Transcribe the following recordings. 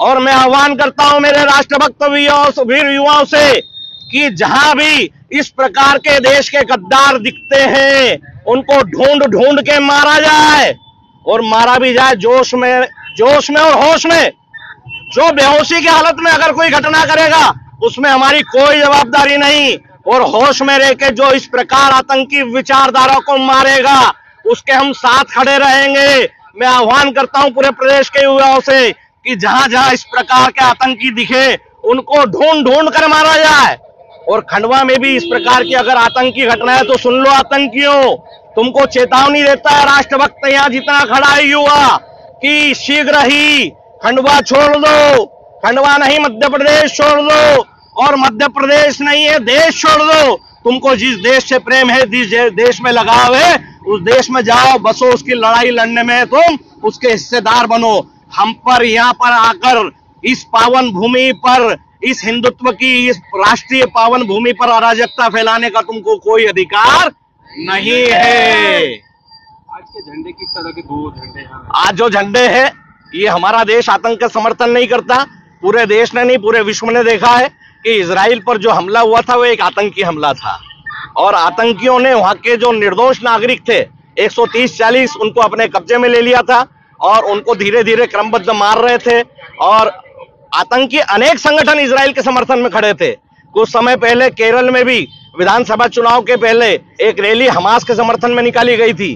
और मैं आह्वान करता हूँ मेरे राष्ट्रभक्त वीर युवाओं से कि जहाँ भी इस प्रकार के देश के गद्दार दिखते हैं, उनको ढूंढ ढूंढ के मारा जाए। और मारा भी जाए जोश में जोश में और होश में। जो बेहोशी की हालत में अगर कोई घटना करेगा, उसमें हमारी कोई जवाबदारी नहीं। और होश में रह के जो इस प्रकार आतंकी विचारधारा को मारेगा, उसके हम साथ खड़े रहेंगे। मैं आह्वान करता हूँ पूरे प्रदेश के युवाओं से कि जहाँ जहाँ इस प्रकार के आतंकी दिखे, उनको ढूंढ ढूंढ कर मारा जाए। और खंडवा में भी इस प्रकार की अगर आतंकी घटना है तो सुन लो आतंकियों, तुमको चेतावनी देता है राष्ट्रभक्त यहाँ जितना खड़ा है युवा, कि शीघ्र ही खंडवा छोड़ दो, खंडवा नहीं, मध्य प्रदेश छोड़ दो, और मध्य प्रदेश नहीं है, देश छोड़ दो। तुमको जिस देश से प्रेम है, जिस देश में लगाव है, उस देश में जाओ, बसो, उसकी लड़ाई लड़ने में तुम, उसके हिस्सेदार बनो। हम पर यहाँ पर आकर इस पावन भूमि पर इस हिंदुत्व की इस राष्ट्रीय पावन भूमि पर अराजकता फैलाने का तुमको कोई अधिकार नहीं है। आज के झंडे किस तरह के दो झंडे हैं? आज जो झंडे हैं ये हमारा देश आतंक का समर्थन नहीं करता। पूरे देश ने नहीं पूरे विश्व ने देखा है कि इसराइल पर जो हमला हुआ था वो एक आतंकी हमला था। और आतंकियों ने वहाँ के जो निर्दोष नागरिक थे 130-40 उनको अपने कब्जे में ले लिया था। और उनको धीरे धीरे क्रमबद्ध मार रहे थे और आतंकी अनेक संगठन इसराइल के समर्थन में खड़े थे। कुछ समय पहले केरल में भी विधानसभा चुनाव के पहले एक रैली हमास के समर्थन में निकाली गई थी।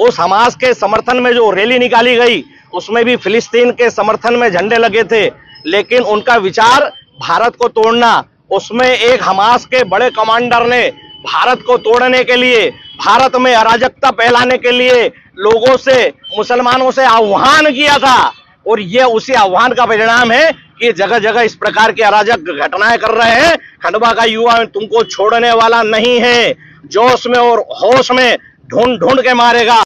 उस हमास के समर्थन में जो रैली निकाली गई, उसमें भी फिलिस्तीन के समर्थन में झंडे लगे थे। लेकिन उनका विचार भारत को तोड़ना, उसमें एक हमास के बड़े कमांडर ने भारत को तोड़ने के लिए भारत में अराजकता फैलाने के लिए लोगों से, मुसलमानों से आह्वान किया था। और ये उसी आह्वान का परिणाम है कि जगह जगह इस प्रकार की अराजक घटनाएँ कर रहे हैं। खंडवा का युवा तुमको छोड़ने वाला नहीं है। जोश में और होश में ढूंढ ढूंढ के मारेगा।